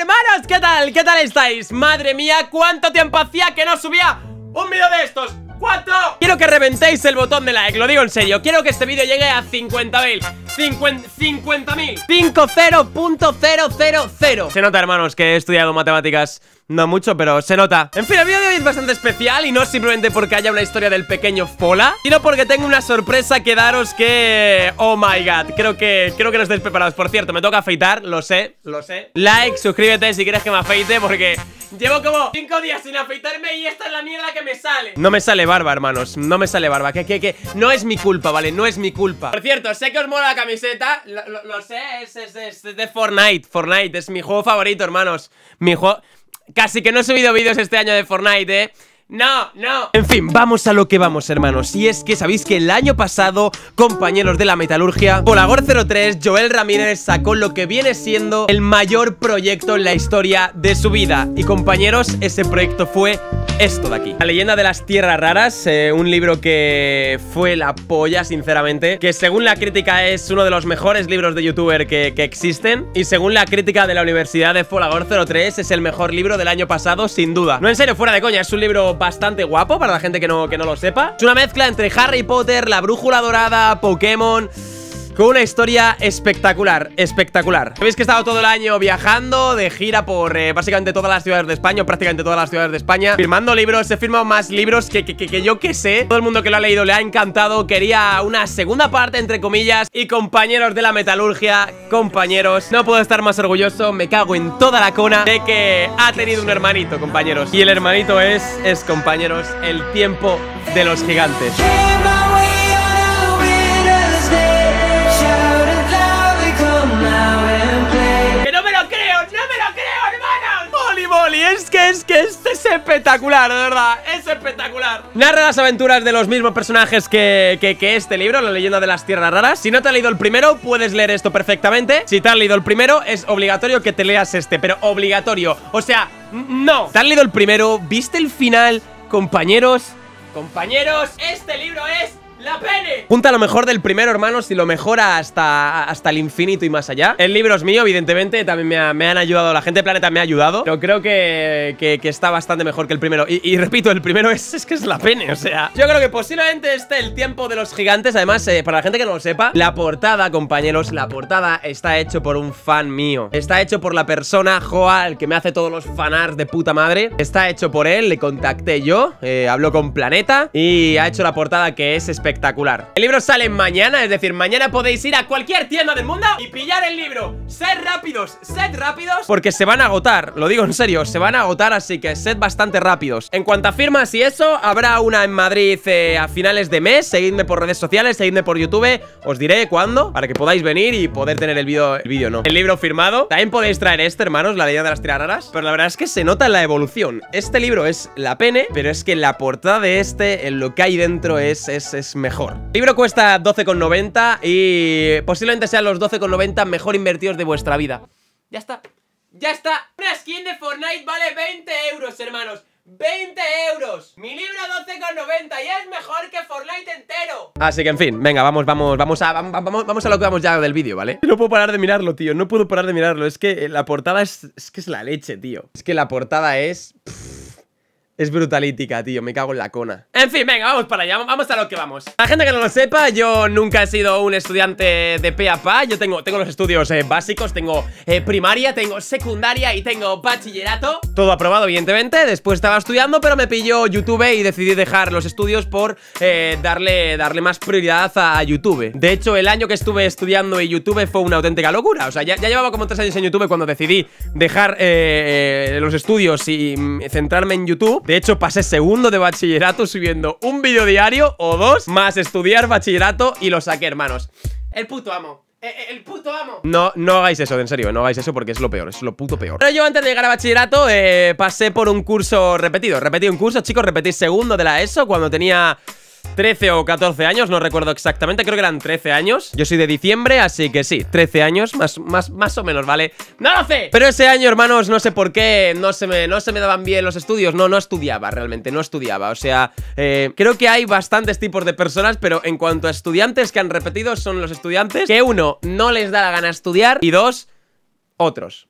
hermanos, ¿qué tal? ¿Qué tal estáis? Madre mía, ¿cuánto tiempo hacía que no subía un vídeo de estos? ¿Cuánto? Quiero que reventéis el botón de like, lo digo en serio Quiero que este vídeo llegue a 50.000 50.000 50.000 Se nota, hermanos, que he estudiado matemáticas no mucho, pero se nota. En fin, el vídeo de hoy es bastante especial Y no simplemente porque haya una historia del pequeño Fola Sino porque tengo una sorpresa que daros que... Oh my god Creo que, creo que no estáis preparados. Por cierto, me toca afeitar, lo sé, lo sé. Like, suscríbete si quieres que me afeite Porque llevo como 5 días sin afeitarme Y esta es la mierda que me sale. No me sale barba, hermanos. No me sale barba. Que, que, que No es mi culpa, ¿vale? No es mi culpa. Por cierto, sé que os mola la camiseta. Lo, sé, es, es, es de Fortnite. Fortnite, es mi juego favorito, hermanos. Mi juego... Casi que no he subido vídeos este año de Fortnite, ¿eh? No, no. En fin, vamos a lo que vamos, hermanos. Y es que sabéis que el año pasado, compañeros de la metalurgia Polagor03, Joel Ramírez sacó lo que viene siendo el mayor proyecto en la historia de su vida. Y compañeros, ese proyecto fue esto de aquí. La leyenda de las tierras raras, eh, un libro que fue la polla, sinceramente Que según la crítica es uno de los mejores libros de youtuber que, existen Y según la crítica de la Universidad de Polagor03 es el mejor libro del año pasado, sin duda. No, en serio, fuera de coña, es un libro bastante guapo para la gente que no, que no lo sepa. Es una mezcla entre Harry Potter, la brújula dorada, Pokémon... Con una historia espectacular, espectacular. Sabéis que he estado todo el año viajando de gira por eh, básicamente todas las ciudades de España prácticamente todas las ciudades de España Firmando libros, he firmado más libros que, que, que, yo que sé. Todo el mundo que lo ha leído le ha encantado. Quería una segunda parte, entre comillas. Y compañeros de la metalurgia, compañeros No puedo estar más orgulloso, me cago en toda la cona De que ha tenido un hermanito, compañeros. Y el hermanito es, es compañeros, el tiempo de los gigantes Es que, es que es espectacular, de verdad Es espectacular. Narra las aventuras de los mismos personajes que, que, este libro La leyenda de las tierras raras. Si no te has leído el primero, puedes leer esto perfectamente. Si te has leído el primero, es obligatorio que te leas este Pero obligatorio, o sea, no. ¿Te has leído el primero? ¿Viste el final? Compañeros Compañeros, este libro es ¡La pene! Junta lo mejor del primero, hermanos, y lo mejora hasta, hasta el infinito y más allá. El libro es mío, evidentemente, también me, han ayudado, la gente de Planeta me ha ayudado, pero creo que, que, está bastante mejor que el primero. Y, repito, el primero es, es que es la pene, o sea, yo creo que posiblemente esté el tiempo de los gigantes. Además, eh, para la gente que no lo sepa, la portada, compañeros, la portada está hecho por un fan mío. Está hecho por la persona, Joa, el que me hace todos los fanarts de puta madre. Está hecho por él, le contacté yo, eh, habló con Planeta y ha hecho la portada que es espectacular espectacular. El libro sale mañana, es decir, mañana podéis ir a cualquier tienda del mundo y pillar el libro. Sed rápidos, sed rápidos. Porque se van a agotar, lo digo en serio, se van a agotar, así que sed bastante rápidos. En cuanto a firmas y eso, habrá una en Madrid eh, a finales de mes. Seguidme por redes sociales, seguidme por YouTube. Os diré cuándo, para que podáis venir y poder tener el vídeo, el vídeo no El libro firmado, también podéis traer este, hermanos, la leyenda de las tiraras Pero la verdad es que se nota la evolución. Este libro es la pene, pero es que la portada de este, en lo que hay dentro es, es, es mejor. El libro cuesta 12,90 y posiblemente sean los 12,90 mejor invertidos de vuestra vida. Ya está. ¡Ya está! Una skin de Fortnite vale 20 euros, hermanos. 20 euros Mi libro 12,90 y es mejor que Fortnite entero Así que en fin, venga, vamos, vamos, vamos a, vamos, vamos a lo que vamos ya del vídeo, ¿vale? No puedo parar de mirarlo, tío, no puedo parar de mirarlo Es que la portada es, es que es la leche, tío Es que la portada es... Es brutalítica, tío, me cago en la cona. En fin, venga, vamos para allá, vamos a lo que vamos. La gente que no lo sepa, yo nunca he sido un estudiante de pe a pa Yo tengo, tengo los estudios eh, básicos, tengo eh, primaria, tengo secundaria y tengo bachillerato. Todo aprobado, evidentemente, después estaba estudiando Pero me pilló YouTube y decidí dejar los estudios por eh, darle, darle más prioridad a YouTube. De hecho, el año que estuve estudiando en YouTube fue una auténtica locura. O sea, ya, ya llevaba como tres años en YouTube cuando decidí dejar los estudios y mm, centrarme en YouTube de hecho, pasé segundo de bachillerato subiendo un vídeo diario o dos, más estudiar bachillerato y lo saqué, hermanos. El puto amo. Eh, eh, el puto amo No, no hagáis eso, en serio, no hagáis eso porque es lo peor, es lo puto peor Pero yo antes de llegar a bachillerato eh, pasé por un curso repetido Repetí un curso, chicos, repetí segundo de la ESO cuando tenía 13 o 14 años, no recuerdo exactamente, creo que eran 13 años. Yo soy de diciembre, así que sí, 13 años, más, más, más o menos, ¿vale? ¡No lo sé! Pero ese año, hermanos, no sé por qué no se me, no se me daban bien los estudios. No, no estudiaba realmente, no estudiaba. O sea, eh, creo que hay bastantes tipos de personas Pero en cuanto a estudiantes que han repetido Son los estudiantes que uno, no les da la gana estudiar Y dos, otros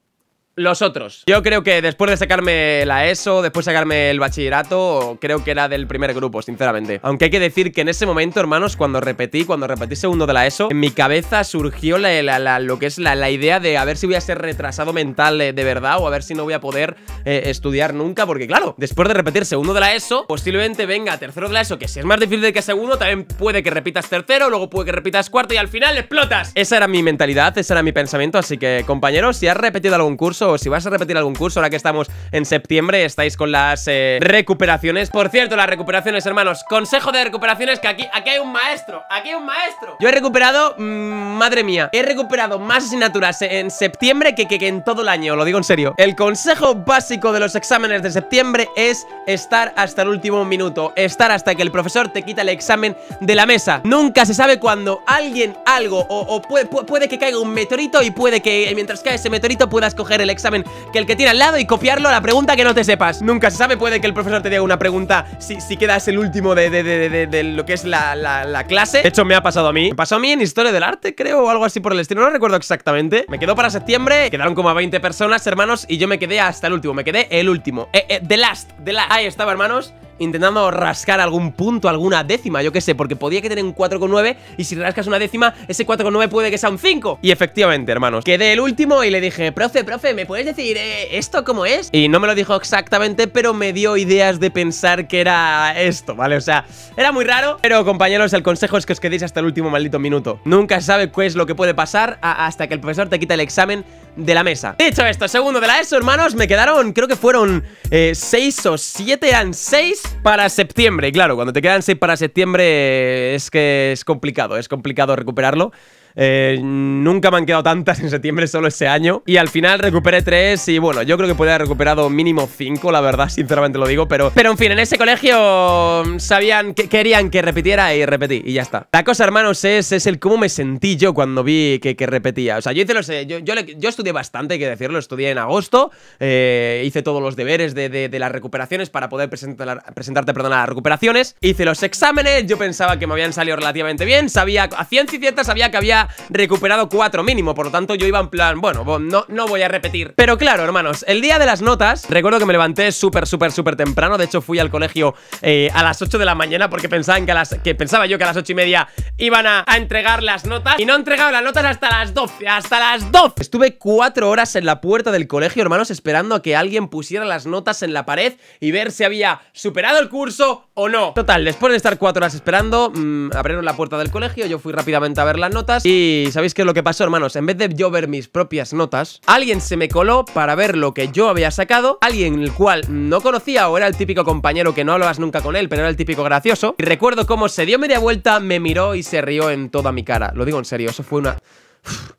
los otros. Yo creo que después de sacarme la ESO, después de sacarme el bachillerato, creo que era del primer grupo, sinceramente. Aunque hay que decir que en ese momento, hermanos, cuando repetí, cuando repetí segundo de la ESO, en mi cabeza surgió lo que es la, idea de a ver si voy a ser retrasado mental de, verdad o a ver si no voy a poder eh, estudiar nunca, porque claro, después de repetir segundo de la ESO, posiblemente venga tercero de la ESO, que si es más difícil que segundo, también puede que repitas tercero, luego puede que repitas cuarto y al final explotas. Esa era mi mentalidad, ese era mi pensamiento, así que compañeros, si has repetido algún curso si vas a repetir algún curso, ahora que estamos en septiembre, estáis con las eh, recuperaciones. Por cierto, las recuperaciones, hermanos, consejo de recuperaciones que aquí, aquí hay un maestro, aquí hay un maestro. Yo he recuperado, mm, madre mía, he recuperado más asignaturas en septiembre que, que, en todo el año, lo digo en serio. El consejo básico de los exámenes de septiembre es estar hasta el último minuto, estar hasta que el profesor te quita el examen de la mesa. Nunca se sabe cuando alguien, algo, o, puede, puede que caiga un meteorito y puede que mientras cae ese meteorito puedas coger el examen que el que tiene al lado y copiarlo a la pregunta que no te sepas. Nunca se sabe, puede que el profesor te diga una pregunta si, si quedas el último de, de, lo que es la, la, clase. De hecho, me ha pasado a mí. Pasó a mí en Historia del Arte, creo, o algo así por el estilo. No recuerdo exactamente. Me quedó para septiembre, quedaron como a 20 personas, hermanos, y yo me quedé hasta el último. Me quedé el último. Eh, eh, the last, the last. Ahí estaba, hermanos intentando rascar algún punto, alguna décima, yo qué sé, porque podía que tener un 4,9 y si rascas una décima, ese 4,9 puede que sea un 5. Y efectivamente, hermanos, quedé el último y le dije, profe, profe, ¿me puedes decir eh, esto cómo es? Y no me lo dijo exactamente, pero me dio ideas de pensar que era esto, ¿vale? O sea, era muy raro, pero compañeros, el consejo es que os quedéis hasta el último maldito minuto. Nunca sabe qué es lo que puede pasar hasta que el profesor te quita el examen de la mesa Dicho esto, segundo de la ESO, hermanos Me quedaron, creo que fueron 6 eh, o 7 Eran 6 para septiembre Claro, cuando te quedan 6 para septiembre Es que es complicado, es complicado recuperarlo eh, nunca me han quedado tantas en septiembre, solo ese año. Y al final recuperé tres y bueno, yo creo que podría haber recuperado mínimo cinco, la verdad, sinceramente lo digo. Pero, pero en fin, en ese colegio sabían que querían que repitiera y repetí y ya está. La cosa, hermanos, es, es el cómo me sentí yo cuando vi que, repetía. O sea, yo hice los... Yo, yo, estudié bastante, hay que decirlo, estudié en agosto. Eh, hice todos los deberes de, las recuperaciones para poder presentar, presentarte, perdón, a las recuperaciones. Hice los exámenes, yo pensaba que me habían salido relativamente bien. Sabía, a ciencia y cierta, sabía que había recuperado cuatro mínimo Por lo tanto yo iba en plan, bueno, no, no voy a repetir. Pero claro, hermanos, el día de las notas Recuerdo que me levanté súper, súper, súper temprano De hecho fui al colegio eh, a las 8 de la mañana Porque pensaban que, a las, que pensaba yo que a las 8 y media Iban a, entregar las notas Y no entregado las notas hasta las 12 Hasta las 12 Estuve cuatro horas en la puerta del colegio, hermanos Esperando a que alguien pusiera las notas en la pared Y ver si había superado el curso o no. Total, después de estar cuatro horas esperando mmm, Abrieron la puerta del colegio Yo fui rápidamente a ver las notas y ¿sabéis qué es lo que pasó, hermanos? En vez de yo ver mis propias notas, alguien se me coló para ver lo que yo había sacado, alguien el cual no conocía o era el típico compañero que no hablabas nunca con él, pero era el típico gracioso. Y recuerdo cómo se dio media vuelta, me miró y se rió en toda mi cara. Lo digo en serio, eso fue una...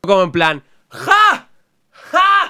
Como en plan... ¡Ja!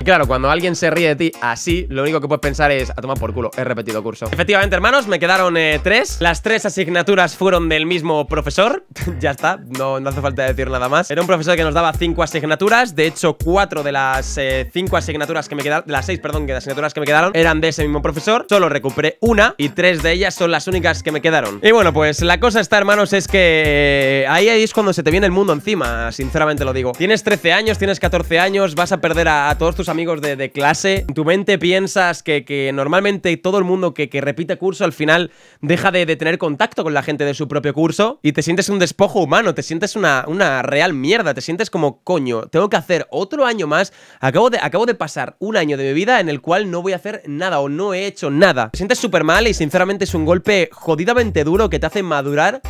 Claro, cuando alguien se ríe de ti así, lo único que puedes pensar es a tomar por culo, he repetido curso. Efectivamente, hermanos, me quedaron eh, tres. Las tres asignaturas fueron del mismo profesor. ya está, no, no, hace falta decir nada más. Era un profesor que nos daba cinco asignaturas. De hecho, cuatro de las eh, cinco asignaturas que me quedaron, de las seis, perdón, que de asignaturas que me quedaron, eran de ese mismo profesor. Solo recuperé una y tres de ellas son las únicas que me quedaron. Y bueno, pues la cosa está, hermanos, es que ahí, ahí es cuando se te viene el mundo encima, sinceramente lo digo. Tienes 13 años, tienes 14 años, vas a perder a todos tus amigos de, clase, en tu mente piensas que, normalmente todo el mundo que, repite curso al final deja de, tener contacto con la gente de su propio curso y te sientes un despojo humano, te sientes una, una real mierda, te sientes como, coño, tengo que hacer otro año más, acabo de, acabo de pasar un año de mi vida en el cual no voy a hacer nada o no he hecho nada. Te sientes súper mal y sinceramente es un golpe jodidamente duro que te hace madurar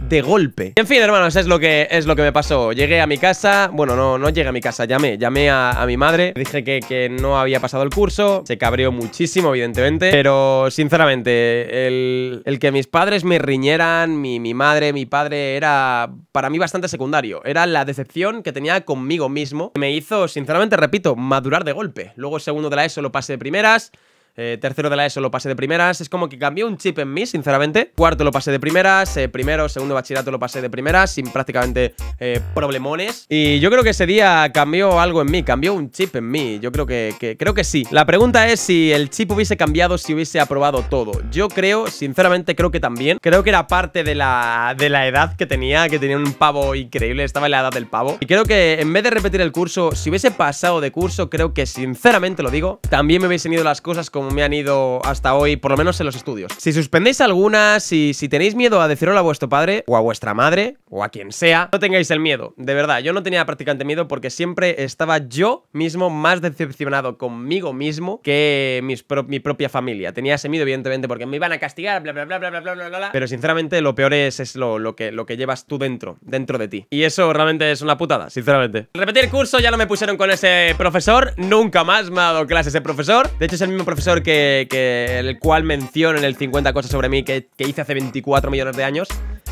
de golpe. En fin, hermanos, es lo que, es lo que me pasó. Llegué a mi casa, bueno, no, no llegué a mi casa, llamé, llamé a, mi madre, dije que, que, no había pasado el curso, se cabreó muchísimo, evidentemente, pero sinceramente, el, el que mis padres me riñeran, mi, mi madre, mi padre, era para mí bastante secundario. Era la decepción que tenía conmigo mismo, me hizo, sinceramente, repito, madurar de golpe. Luego, segundo de la ESO lo pasé de primeras, eh, tercero de la ESO lo pasé de primeras. Es como que cambió un chip en mí, sinceramente. Cuarto lo pasé de primeras, eh, primero, segundo bachillerato lo pasé de primeras, sin prácticamente eh, problemones. Y yo creo que ese día cambió algo en mí, cambió un chip en mí. Yo creo que, creo que sí. La pregunta es si el chip hubiese cambiado si hubiese aprobado todo. Yo creo, sinceramente, creo que también. Creo que era parte de la, de la edad que tenía, que tenía un pavo increíble, estaba en la edad del pavo. Y creo que en vez de repetir el curso, si hubiese pasado de curso, creo que sinceramente lo digo, también me hubiesen ido las cosas como me han ido hasta hoy, por lo menos en los estudios. Si suspendéis algunas, si, si tenéis miedo a decirlo a vuestro padre, o a vuestra madre, o a quien sea, no tengáis el miedo. De verdad, yo no tenía prácticamente miedo porque siempre estaba yo mismo más decepcionado conmigo mismo que mi propia familia. Tenía ese miedo, evidentemente, porque me iban a castigar, bla, bla, bla, bla, bla, bla, bla, bla. Pero sinceramente, lo peor es, es lo, lo, que, lo que llevas tú dentro, dentro de ti. Y eso realmente es una putada, sinceramente. Repetir curso ya no me pusieron con ese profesor, nunca más me ha dado clase ese profesor. De hecho, es el mismo profesor que, el cual menciono en el 50 cosas sobre mí que, hice hace 24 millones de años.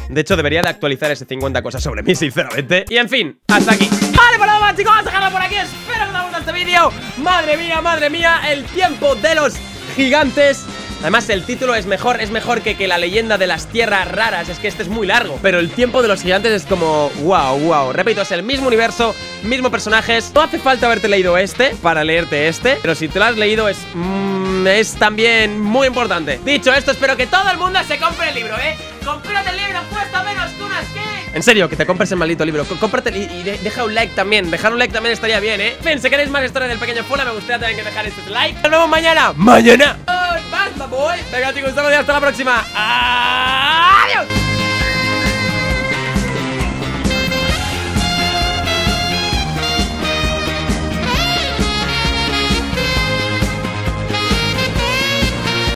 De hecho, debería de actualizar ese 50 cosas sobre mí, sinceramente. Y en fin, hasta aquí. Vale, pues nada más, chicos, vamos a dejarlo por aquí. Espero que os haya gustado este vídeo. Madre mía, madre mía, el tiempo de los gigantes. Además el título es mejor, es mejor que, que la leyenda de las tierras raras. Es que este es muy largo Pero el tiempo de los gigantes es como wow, wow Repito, es el mismo universo, mismo personajes. No hace falta haberte leído este para leerte este Pero si te lo has leído es... Mm, es también muy importante Dicho esto, espero que todo el mundo se compre el libro, ¿eh? ¡Cómprate el libro! ¡Cuesta menos que una skin! En serio, que te compres el maldito libro Cómprate y, deja un like también Dejar un like también estaría bien, ¿eh? En fin, si queréis más historia del pequeño Fula Me gustaría también que dejar este like Nos vemos mañana ¡Mañana! ¡Basta, boy! Venga, chicos, hasta la próxima ¡Adiós!